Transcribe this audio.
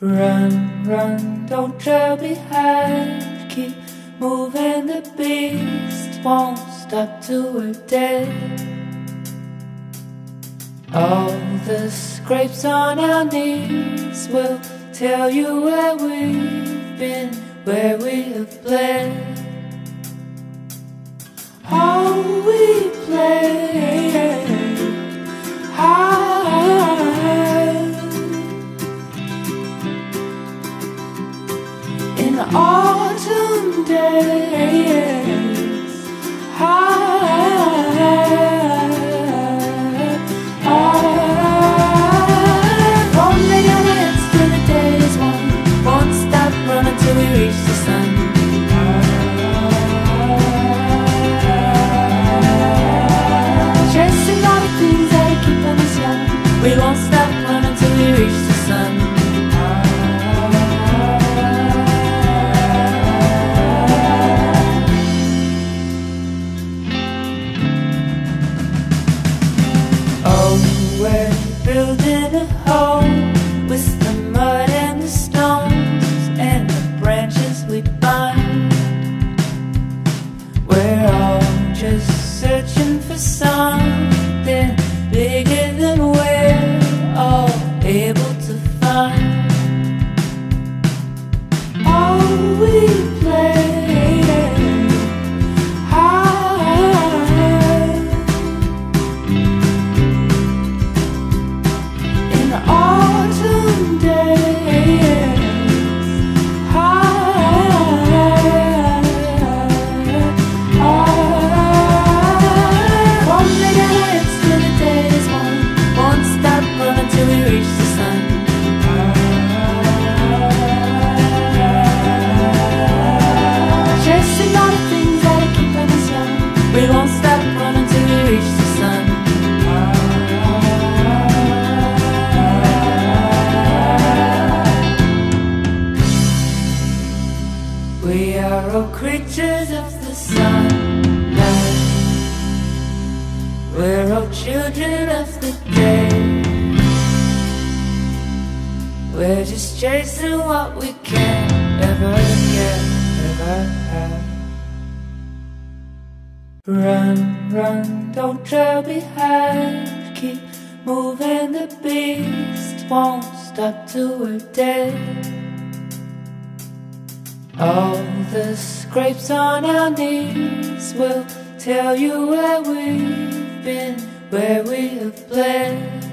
Run, run, don't trail behind. Keep moving, the beast won't stop till we're dead. All the scrapes on our knees will tell you where we've been, where we have bled. someday. the heart. children of the day. We're just chasing what we can, never get, never have. Run, run, don't trail behind. Keep moving, the beast won't stop till we're dead. All the scrapes on our knees will tell you where we've been where we have bled.